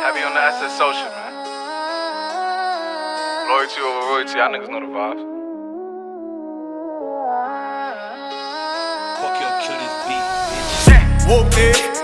Happy on the asset social, man. Loyalty over royalty, y'all niggas know the vibes. Fuck your cutie beat, bitch. Whoop it.